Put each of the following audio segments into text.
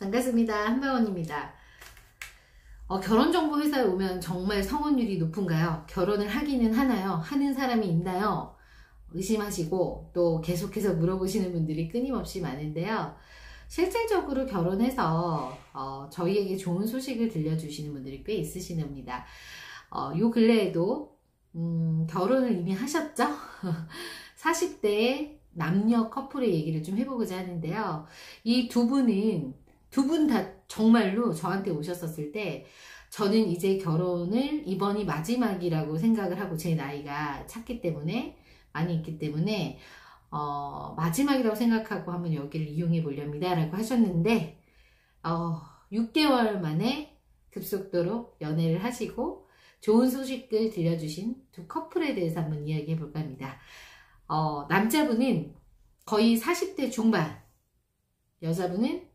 반갑습니다. 한방원입니다. 어, 결혼정보회사에 오면 정말 성혼율이 높은가요? 결혼을 하기는 하나요? 하는 사람이 있나요? 의심하시고 또 계속해서 물어보시는 분들이 끊임없이 많은데요. 실질적으로 결혼해서 어, 저희에게 좋은 소식을 들려주시는 분들이 꽤 있으시답니다. 어, 요 근래에도 음, 결혼을 이미 하셨죠? 40대 남녀 커플의 얘기를 좀 해보고자 하는데요. 이 두 분은 두 분 다 정말로 저한테 오셨었을 때 저는 이제 결혼을 이번이 마지막이라고 생각을 하고 제 나이가 찼기 때문에 많이 있기 때문에 어, 마지막이라고 생각하고 한번 여기를 이용해 보렵니다 라고 하셨는데 어, 6개월 만에 급속도로 연애를 하시고 좋은 소식을 들려주신 두 커플에 대해서 한번 이야기해 볼까 합니다. 어, 남자분은 거의 40대 중반, 여자분은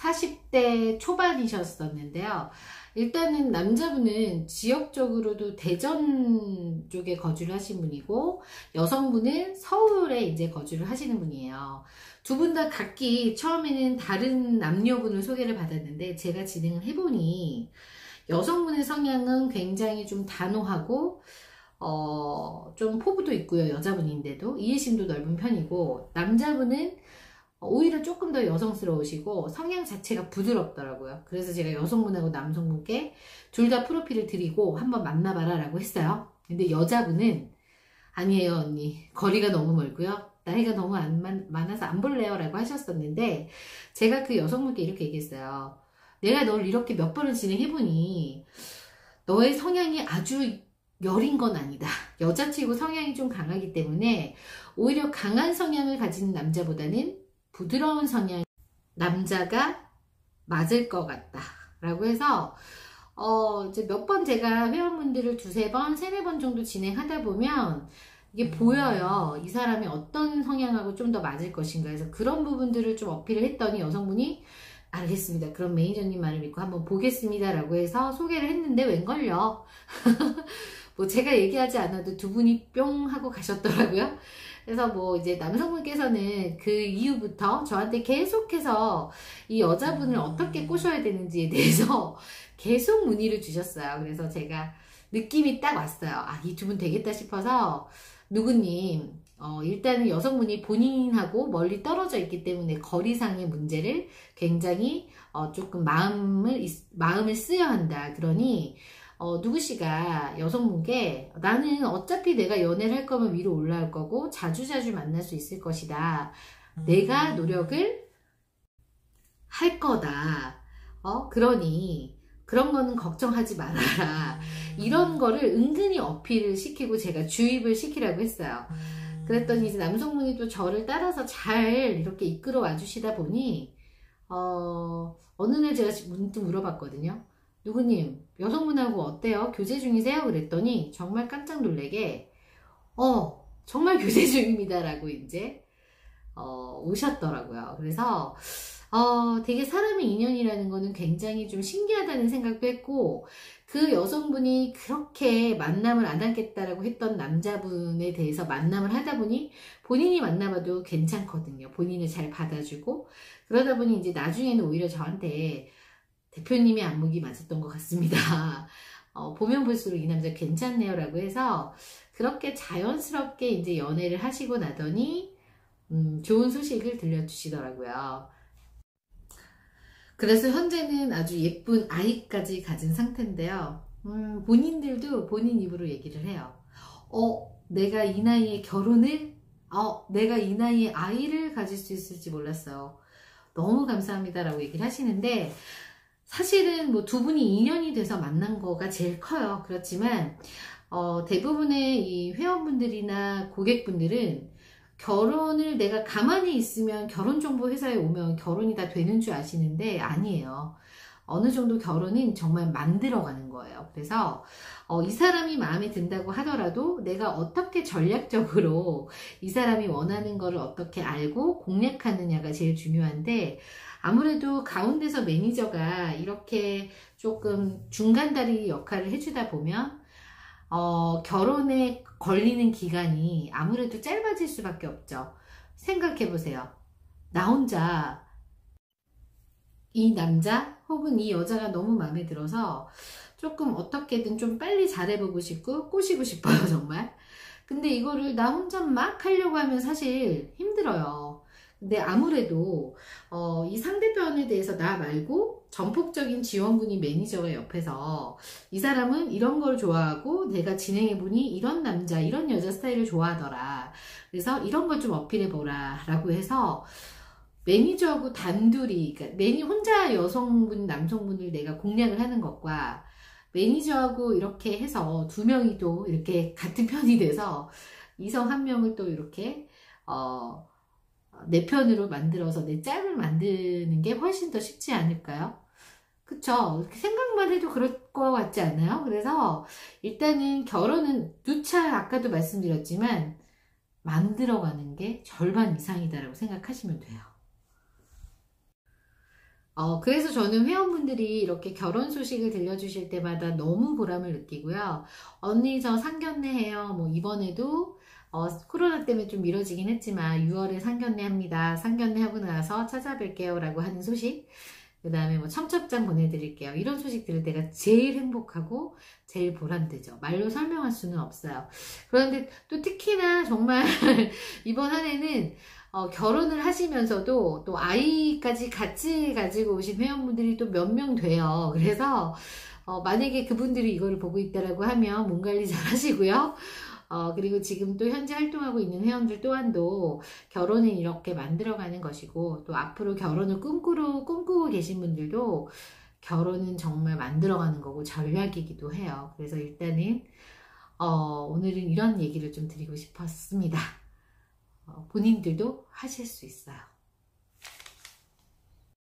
40대 초반이셨었는데요. 일단은 남자분은 지역적으로도 대전 쪽에 거주를 하신 분이고 여성분은 서울에 이제 거주를 하시는 분이에요. 두 분 다 각기 처음에는 다른 남녀분을 소개를 받았는데 제가 진행을 해보니 여성분의 성향은 굉장히 좀 단호하고 어, 좀 포부도 있고요. 여자분인데도 이해심도 넓은 편이고 남자분은 오히려 조금 더 여성스러우시고 성향 자체가 부드럽더라고요. 그래서 제가 여성분하고 남성분께 둘 다 프로필을 드리고 한번 만나봐라 라고 했어요. 근데 여자분은 아니에요 언니 거리가 너무 멀고요. 나이가 너무 안 많아서 안 볼래요 라고 하셨었는데 제가 그 여성분께 이렇게 얘기했어요. 내가 널 이렇게 몇 번을 진행해보니 너의 성향이 아주 여린 건 아니다. 여자치고 성향이 좀 강하기 때문에 오히려 강한 성향을 가진 남자보다는 부드러운 성향 남자가 맞을 것 같다 라고 해서 어 이제 몇 번 제가 회원분들을 두세 번, 세네 번 정도 진행하다 보면 이게 음. 보여요. 이 사람이 어떤 성향하고 좀 더 맞을 것인가 해서 그런 부분들을 좀 어필을 했더니 여성분이 알겠습니다. 그럼 매니저님 말을 믿고 한번 보겠습니다. 라고 해서 소개를 했는데 웬걸요. 뭐 제가 얘기하지 않아도 두 분이 뿅 하고 가셨더라고요. 그래서 뭐 이제 남성분께서는 그 이후부터 저한테 계속해서 이 여자분을 음. 어떻게 꼬셔야 되는지에 대해서 계속 문의를 주셨어요. 그래서 제가 느낌이 딱 왔어요. 아, 이 두 분 되겠다 싶어서 누구님 어, 일단은 여성분이 본인하고 멀리 떨어져 있기 때문에 거리상의 문제를 굉장히 어, 조금 마음을 마음을 쓰여야 한다. 그러니 어, 누구씨가 여성분께 나는 어차피 내가 연애를 할 거면 위로 올라올 거고 자주자주 만날 수 있을 것이다. 음. 내가 노력을 할 거다. 어, 그러니 그런 거는 걱정하지 말아라. 음. 이런 거를 은근히 어필을 시키고 제가 주입을 시키라고 했어요. 음. 그랬더니 이제 남성분이 또 저를 따라서 잘 이렇게 이끌어 와 주시다 보니, 어, 어느 날 제가 문득 물어봤거든요. 누구님, 여성분하고 어때요? 교제 중이세요? 그랬더니 정말 깜짝 놀래게, 어, 정말 교제 중입니다. 라고 이제, 어, 오셨더라고요. 그래서, 어, 되게 사람의 인연이라는 거는 굉장히 좀 신기하다는 생각도 했고, 그 여성분이 그렇게 만남을 안 하겠다라고 했던 남자분에 대해서 만남을 하다 보니 본인이 만나봐도 괜찮거든요. 본인을 잘 받아주고, 그러다 보니 이제 나중에는 오히려 저한테 대표님의 안목이 맞았던 것 같습니다. 어, 보면 볼수록 이 남자 괜찮네요 라고 해서 그렇게 자연스럽게 이제 연애를 하시고 나더니 음, 좋은 소식을 들려주시더라고요. 그래서 현재는 아주 예쁜 아이까지 가진 상태인데요. 음, 본인들도 본인 입으로 얘기를 해요. 어, 내가 이 나이에 결혼을, 어, 내가 이 나이에 아이를 가질 수 있을지 몰랐어요. 너무 감사합니다 라고 얘기를 하시는데, 사실은 뭐 두 분이 인연이 돼서 만난 거가 제일 커요. 그렇지만 어, 대부분의 이 회원분들이나 고객분들은 결혼을 내가 가만히 있으면 결혼정보회사에 오면 결혼이 다 되는 줄 아시는데 아니에요. 어느 정도 결혼은 정말 만들어가는 거예요. 그래서 어, 이 사람이 마음에 든다고 하더라도 내가 어떻게 전략적으로 이 사람이 원하는 것을 어떻게 알고 공략하느냐가 제일 중요한데 아무래도 가운데서 매니저가 이렇게 조금 중간다리 역할을 해주다 보면 어, 결혼에 걸리는 기간이 아무래도 짧아질 수밖에 없죠. 생각해 보세요. 나 혼자 이 남자 혹은 이 여자가 너무 마음에 들어서 조금 어떻게든 좀 빨리 잘해보고 싶고 꼬시고 싶어요 정말 근데 이거를 나 혼자 막 하려고 하면 사실 힘들어요 근데 아무래도 어, 이 상대편에 대해서 나 말고 전폭적인 지원군이 매니저가 옆에서 이 사람은 이런 걸 좋아하고 내가 진행해보니 이런 남자 이런 여자 스타일을 좋아하더라. 그래서 이런 걸 좀 어필해보라 라고 해서 매니저하고 단둘이 그러니까 매니 혼자 여성분 남성분을 내가 공략을 하는 것과 매니저하고 이렇게 해서 두 명이 또 이렇게 같은 편이 돼서 이성 한 명을 또 이렇게 어, 내 편으로 만들어서 내 짤을 만드는 게 훨씬 더 쉽지 않을까요? 그쵸. 생각만 해도 그럴 것 같지 않아요? 그래서 일단은 결혼은 누차 아까도 말씀드렸지만 만들어가는 게 절반 이상이다라고 생각하시면 돼요. 어, 그래서 저는 회원분들이 이렇게 결혼 소식을 들려주실 때마다 너무 보람을 느끼고요. 언니 저 상견례 해요. 뭐 이번에도 어, 코로나 때문에 좀 미뤄지긴 했지만 6월에 상견례 합니다. 상견례 하고 나서 찾아뵐게요 라고 하는 소식 그 다음에 뭐 청첩장 보내드릴게요. 이런 소식 들을 때가 제일 행복하고 제일 보람되죠. 말로 설명할 수는 없어요. 그런데 또 특히나 정말 이번 한 해는 어, 결혼을 하시면서도 또 아이까지 같이 가지고 오신 회원분들이 또 몇 명 돼요. 그래서 어, 만약에 그분들이 이거를 보고 있다라고 하면 몸 관리 잘 하시고요. 어, 그리고 지금 또 현재 활동하고 있는 회원들 또한도 결혼을 이렇게 만들어가는 것이고 또 앞으로 결혼을 꿈꾸로 꿈꾸고 계신 분들도 결혼은 정말 만들어가는 거고 전략이기도 해요. 그래서 일단은 어, 오늘은 이런 얘기를 좀 드리고 싶었습니다. 어, 본인들도 하실 수 있어요.